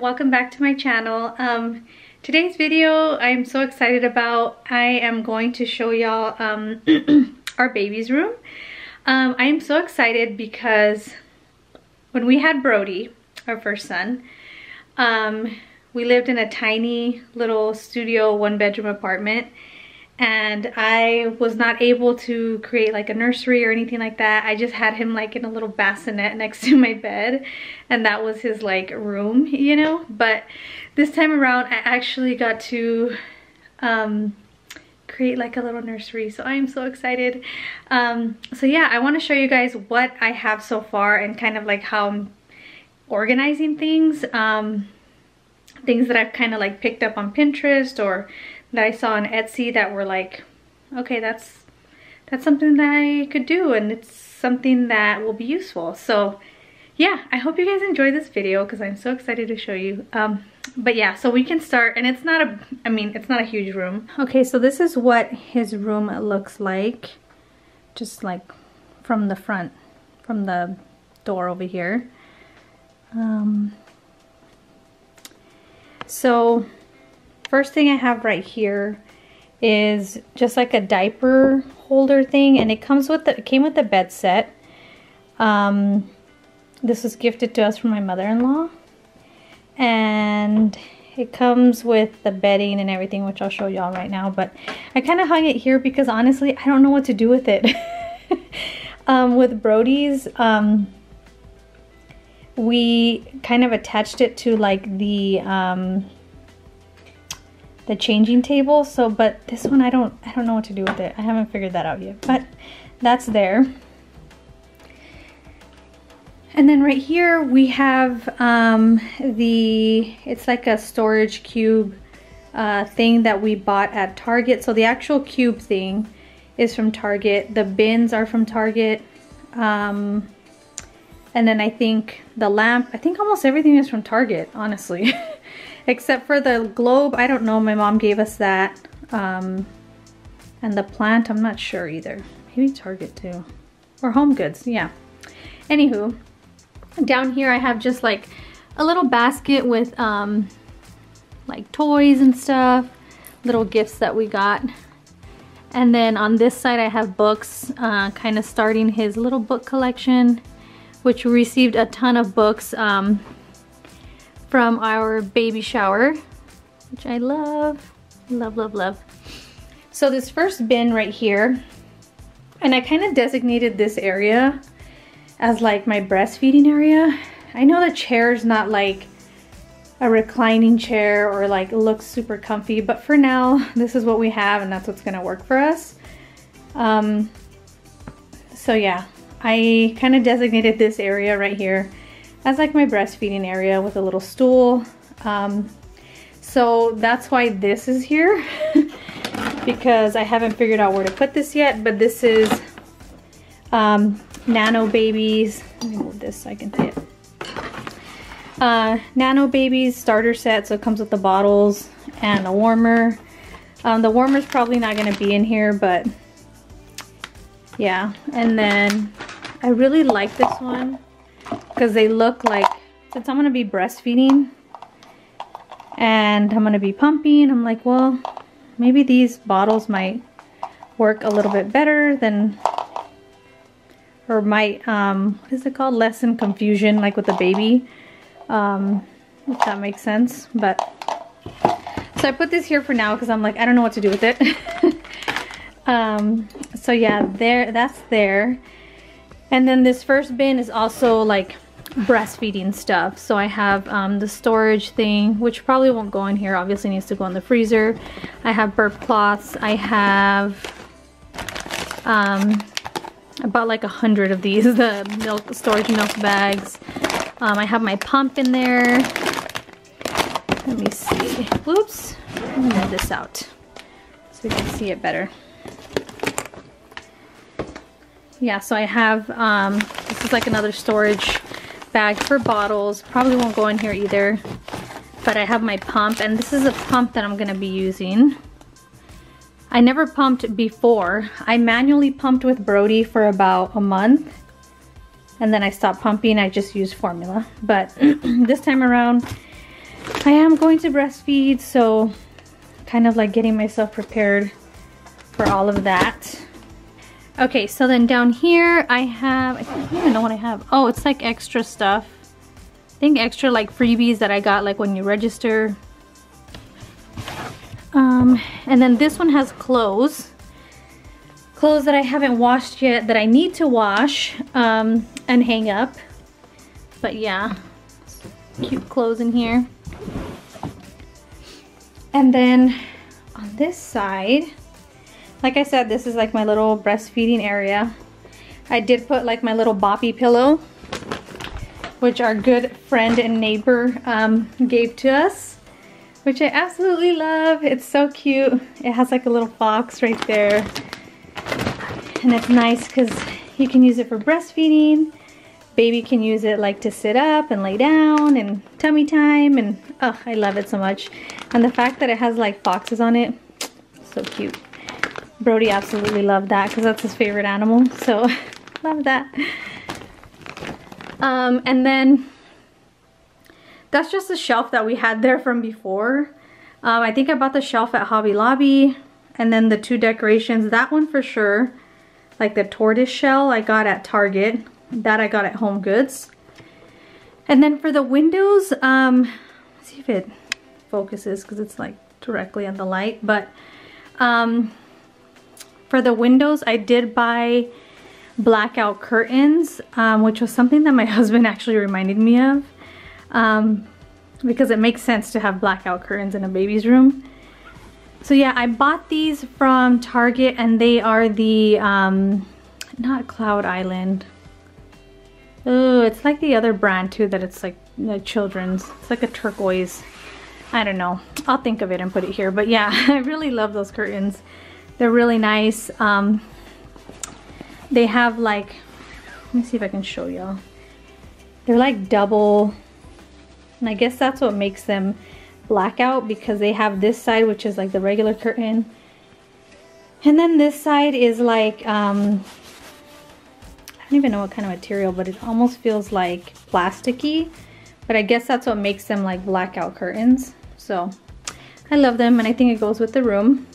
welcome back to my channel. Um, today's video I'm so excited about. I am going to show y'all um, our baby's room. Um, I am so excited because when we had Brody, our first son, um, we lived in a tiny little studio one bedroom apartment and I was not able to create like a nursery or anything like that. I just had him like in a little bassinet next to my bed and that was his like room, you know? But this time around I actually got to um, create like a little nursery so I'm so excited. Um, so yeah, I want to show you guys what I have so far and kind of like how I'm organizing things. Um, things that I've kind of like picked up on Pinterest or that I saw on Etsy that were like, okay, that's that's something that I could do and it's something that will be useful. So yeah, I hope you guys enjoy this video because I'm so excited to show you. Um, but yeah, so we can start and it's not a, I mean, it's not a huge room. Okay, so this is what his room looks like. Just like from the front, from the door over here. Um, so First thing I have right here is just like a diaper holder thing and it comes with the, it came with the bed set. Um, this was gifted to us from my mother-in-law and it comes with the bedding and everything which I'll show y'all right now but I kind of hung it here because honestly I don't know what to do with it. um, with Brody's um, we kind of attached it to like the um, the changing table. So, but this one, I don't, I don't know what to do with it. I haven't figured that out yet, but that's there. And then right here we have um, the, it's like a storage cube uh, thing that we bought at Target. So the actual cube thing is from Target. The bins are from Target. Um, and then I think the lamp, I think almost everything is from Target, honestly. Except for the globe, I don't know, my mom gave us that. Um, and the plant, I'm not sure either. Maybe Target too. Or Home Goods, yeah. Anywho, down here I have just like a little basket with um, like toys and stuff, little gifts that we got. And then on this side I have books, uh, kind of starting his little book collection, which received a ton of books. Um, from our baby shower, which I love, love, love, love. So this first bin right here, and I kind of designated this area as like my breastfeeding area. I know the chair is not like a reclining chair or like looks super comfy, but for now, this is what we have and that's what's gonna work for us. Um, so yeah, I kind of designated this area right here as like my breastfeeding area with a little stool. Um, so that's why this is here because I haven't figured out where to put this yet, but this is um, Nanobebe's. Let me move this so I can see it. Uh, Nanobebe's starter set, so it comes with the bottles and a warmer. Um, the warmer's probably not going to be in here, but yeah. And then I really like this one because they look like, since I'm going to be breastfeeding and I'm going to be pumping, I'm like, well, maybe these bottles might work a little bit better than, or might, um, what is it called? Lessen confusion, like with the baby. Um, if that makes sense, but, so I put this here for now because I'm like, I don't know what to do with it. um, so yeah, there, that's there. And then this first bin is also like breastfeeding stuff. So I have um, the storage thing, which probably won't go in here. Obviously needs to go in the freezer. I have burp cloths. I have um, about like a hundred of these, the milk storage milk bags. Um, I have my pump in there. Let me see. Whoops. Let me move this out so we can see it better yeah, so I have, um, this is like another storage bag for bottles. Probably won't go in here either. But I have my pump, and this is a pump that I'm going to be using. I never pumped before. I manually pumped with Brody for about a month. And then I stopped pumping. I just used formula. But this time around, I am going to breastfeed, so kind of like getting myself prepared for all of that. Okay, so then down here I have, I don't even know what I have. Oh, it's like extra stuff. I think extra like freebies that I got like when you register. Um, and then this one has clothes. Clothes that I haven't washed yet that I need to wash um, and hang up. But yeah, cute clothes in here. And then on this side, like I said, this is like my little breastfeeding area. I did put like my little boppy pillow, which our good friend and neighbor um, gave to us, which I absolutely love. It's so cute. It has like a little fox right there. And it's nice because you can use it for breastfeeding baby can use it like to sit up and lay down and tummy time and oh I love it so much and the fact that it has like foxes on it so cute Brody absolutely loved that because that's his favorite animal so love that um, and then that's just the shelf that we had there from before um, I think I bought the shelf at Hobby Lobby and then the two decorations that one for sure like the tortoise shell I got at Target that I got at Home Goods. And then for the windows, um, see if it focuses because it's like directly on the light. But um, for the windows, I did buy blackout curtains, um, which was something that my husband actually reminded me of. Um, because it makes sense to have blackout curtains in a baby's room. So yeah, I bought these from Target and they are the, um, not Cloud Island, Oh, it's like the other brand too that it's like the children's. It's like a turquoise. I don't know. I'll think of it and put it here. But yeah, I really love those curtains. They're really nice. Um, they have like, let me see if I can show y'all. They're like double, and I guess that's what makes them blackout because they have this side which is like the regular curtain. And then this side is like um, don't even know what kind of material, but it almost feels like plasticky. But I guess that's what makes them like blackout curtains. So I love them and I think it goes with the room.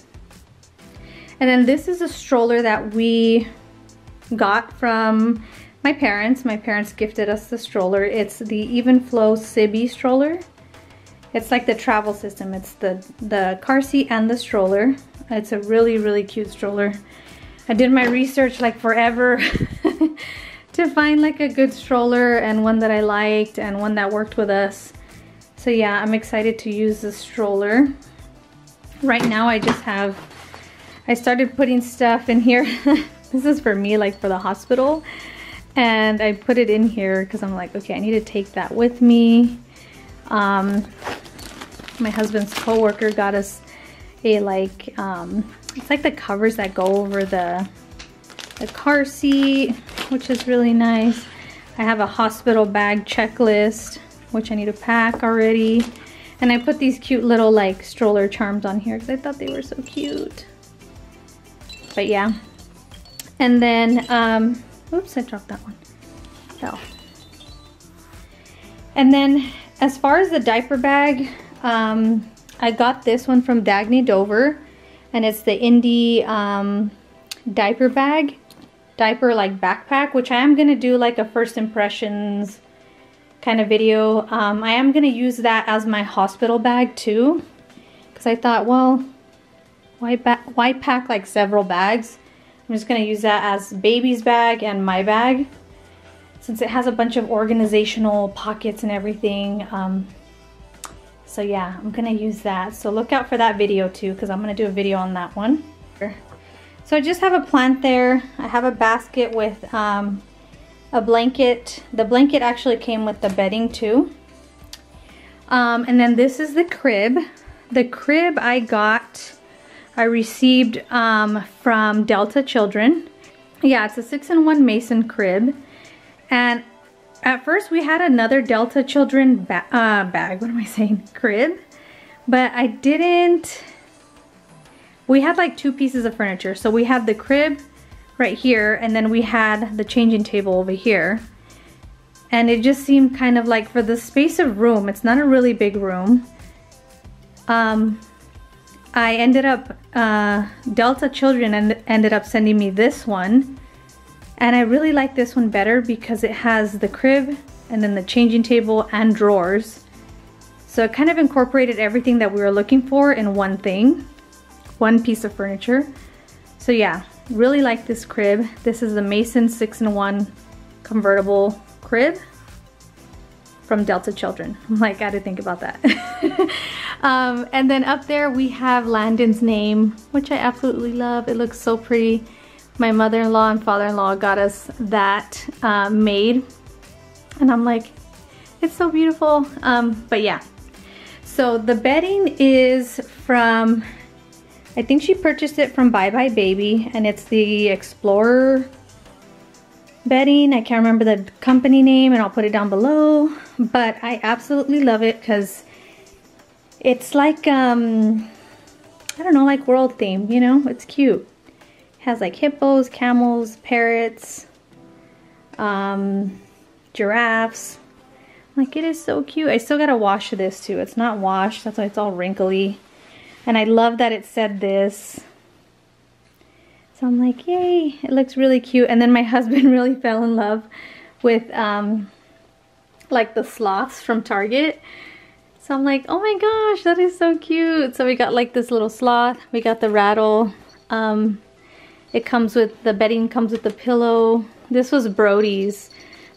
And then this is a stroller that we got from my parents. My parents gifted us the stroller. It's the Evenflo Sibby stroller. It's like the travel system. It's the, the car seat and the stroller. It's a really, really cute stroller. I did my research like forever to find like a good stroller and one that I liked and one that worked with us. So yeah, I'm excited to use the stroller. Right now I just have, I started putting stuff in here. this is for me, like for the hospital. And I put it in here because I'm like, okay, I need to take that with me. Um, my husband's coworker got us a like, um, it's like the covers that go over the, the car seat, which is really nice. I have a hospital bag checklist, which I need to pack already. And I put these cute little like stroller charms on here because I thought they were so cute. But yeah. And then, um, oops, I dropped that one. Fell. And then as far as the diaper bag, um, I got this one from Dagne Dover and it's the Indi um, diaper bag, diaper like backpack, which I am going to do like a first impressions kind of video. Um, I am going to use that as my hospital bag too, because I thought, well, why, pack like several bags? I'm just going to use that as baby's bag and my bag since it has a bunch of organizational pockets and everything. Um, so yeah, I'm gonna use that. So look out for that video too, because I'm gonna do a video on that one. So I just have a plant there. I have a basket with um, a blanket. The blanket actually came with the bedding too. Um, and then this is the crib. The crib I got, I received um, from Delta Children. Yeah, it's a six in one Mason crib. And at first we had another Delta Children ba uh, bag, what am I saying, crib, but I didn't, we had like two pieces of furniture. So we had the crib right here and then we had the changing table over here. and it just seemed kind of like for the space of room, it's not a really big room. Um, I ended up, uh, Delta Children and ended up sending me this one. And I really like this one better because it has the crib and then the changing table and drawers. So it kind of incorporated everything that we were looking for in one thing, one piece of furniture. So yeah, really like this crib. This is the Mason 6-in-1 convertible crib from Delta Children. I'm like, gotta think about that. um, and then up there we have Landon's name, which I absolutely love. It looks so pretty. My mother-in-law and father-in-law got us that uh, made. And I'm like, it's so beautiful. Um, but yeah, so the bedding is from, I think she purchased it from Buy Buy Baby and it's the Explorer bedding. I can't remember the company name and I'll put it down below. But I absolutely love it because it's like, um, I don't know, like world theme, you know? It's cute. It has like hippos, camels, parrots, um, giraffes. Like it is so cute. I still gotta wash this too. It's not washed, that's why it's all wrinkly. And I love that it said this. So I'm like, yay, it looks really cute. And then my husband really fell in love with um, like the sloths from Target. So I'm like, oh my gosh, that is so cute. So we got like this little sloth. We got the rattle. Um, it comes with, the bedding comes with the pillow. This was Brody's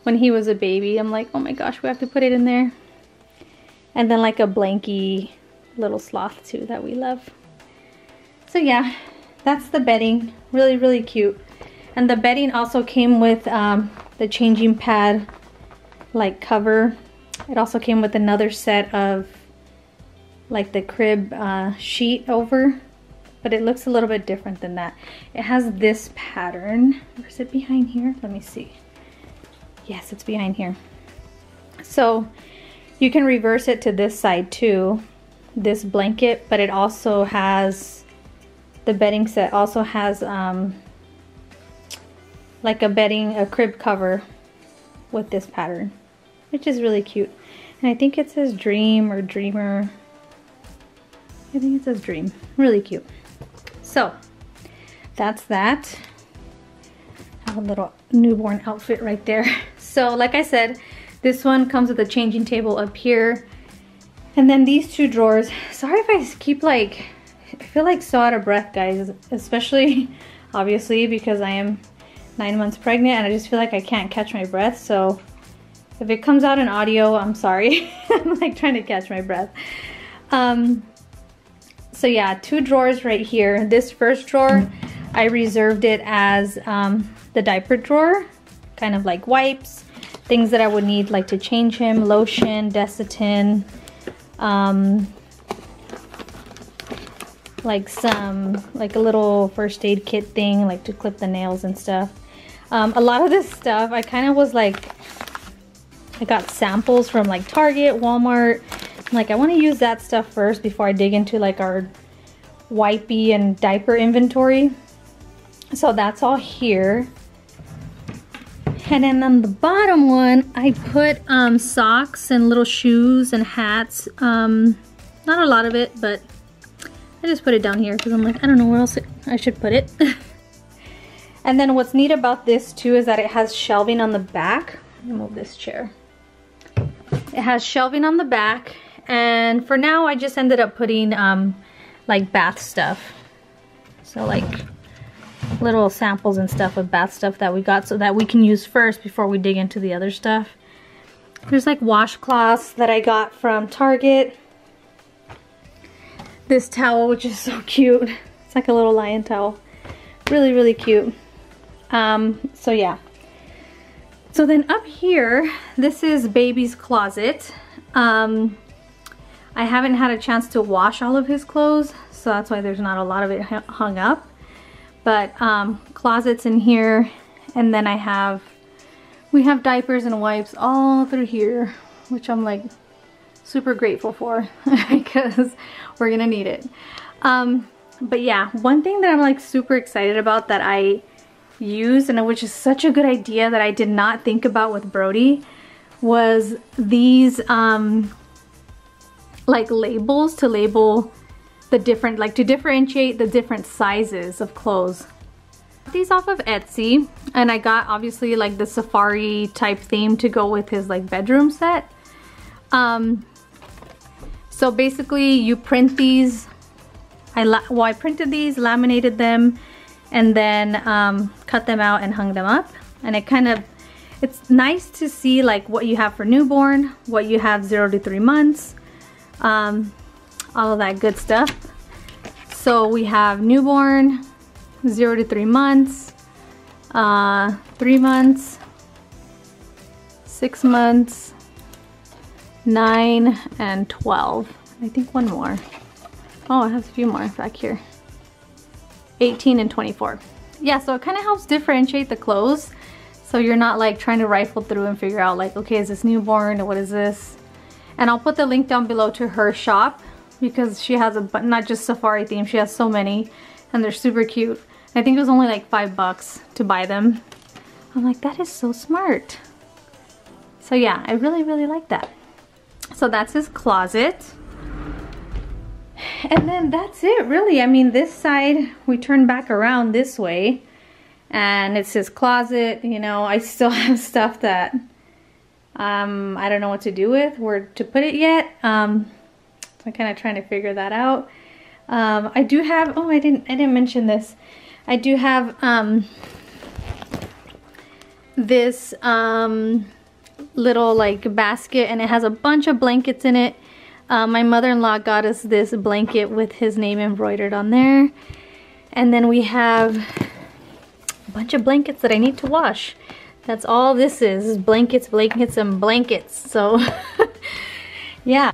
when he was a baby. I'm like, oh my gosh, we have to put it in there. And then like a blanky little sloth too that we love. So yeah, that's the bedding. Really, really cute. And the bedding also came with um, the changing pad like cover. It also came with another set of like the crib uh, sheet over but it looks a little bit different than that. It has this pattern. Or is it behind here? Let me see. Yes, it's behind here. So you can reverse it to this side too, this blanket, but it also has the bedding set also has um, like a bedding, a crib cover with this pattern, which is really cute. And I think it says dream or dreamer. I think it says dream. Really cute. So that's that. Have a little newborn outfit right there. So like I said, this one comes with a changing table up here. And then these two drawers. Sorry if I keep like I feel like so out of breath, guys, especially obviously because I am nine months pregnant and I just feel like I can't catch my breath. So if it comes out in audio, I'm sorry. I'm like trying to catch my breath. Um, so yeah, two drawers right here. This first drawer, I reserved it as um, the diaper drawer, kind of like wipes, things that I would need like to change him, lotion, Desitin, um, like some, like a little first aid kit thing, like to clip the nails and stuff. Um, a lot of this stuff, I kind of was like, I got samples from like Target, Walmart. like, I want to use that stuff first before I dig into like our wipey and diaper inventory. So that's all here. And then on the bottom one, I put um, socks and little shoes and hats. Um, not a lot of it, but I just put it down here because I'm like, I don't know where else I should put it. and then what's neat about this too is that it has shelving on the back. Move this chair. It has shelving on the back. And for now, I just ended up putting um, like bath stuff. So like little samples and stuff of bath stuff that we got so that we can use first before we dig into the other stuff. There's like washcloths that I got from Target this towel, which is so cute. It's like a little lion towel. Really, really cute. Um, so yeah. So then up here, this is baby's closet. Um, I haven't had a chance to wash all of his clothes, so that's why there's not a lot of it hung up. But um, closets in here, and then I have, we have diapers and wipes all through here, which I'm like super grateful for because we're gonna need it. Um, but yeah, one thing that I'm like super excited about that I used and which is such a good idea that I did not think about with Brody was these um, like labels to label the different, like to differentiate the different sizes of clothes. These off of Etsy and I got obviously like the safari type theme to go with his like bedroom set. Um, so basically you print these, I well I printed these, laminated them, and then um, cut them out and hung them up. And it kind of, it's nice to see like what you have for newborn, what you have zero to three months, um, all of that good stuff. So we have newborn, zero to three months, uh, three months, six months, nine, and 12. I think one more. Oh, it has a few more back here. 18 and 24. Yeah, so it kind of helps differentiate the clothes. So you're not like trying to rifle through and figure out like, okay, is this newborn? What is this? And I'll put the link down below to her shop because she has a, but not just safari theme, she has so many and they're super cute. I think it was only like five bucks to buy them. I'm like, that is so smart. So yeah, I really, really like that. So that's his closet. And then that's it really. I mean, this side, we turn back around this way and it's his closet. You know, I still have stuff that um, I don't know what to do with, where to put it yet. Um, so I'm kind of trying to figure that out. Um, I do have, oh, I didn't, I didn't mention this. I do have um, this um, little like basket and it has a bunch of blankets in it. Uh, my mother-in-law got us this blanket with his name embroidered on there. And then we have a bunch of blankets that I need to wash. That's all this is, is blankets, blankets, and blankets. So, yeah.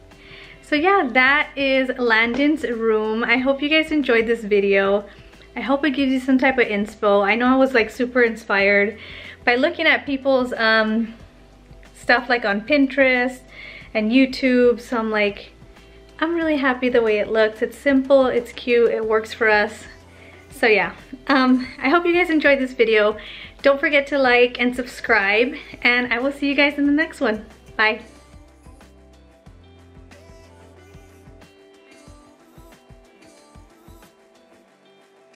So yeah, that is Landon's room. I hope you guys enjoyed this video. I hope it gives you some type of inspo. I know I was like super inspired by looking at people's um, stuff like on Pinterest and YouTube. So I'm like, I'm really happy the way it looks. It's simple, it's cute, it works for us. So yeah, um, I hope you guys enjoyed this video. Don't forget to like and subscribe and I will see you guys in the next one. Bye.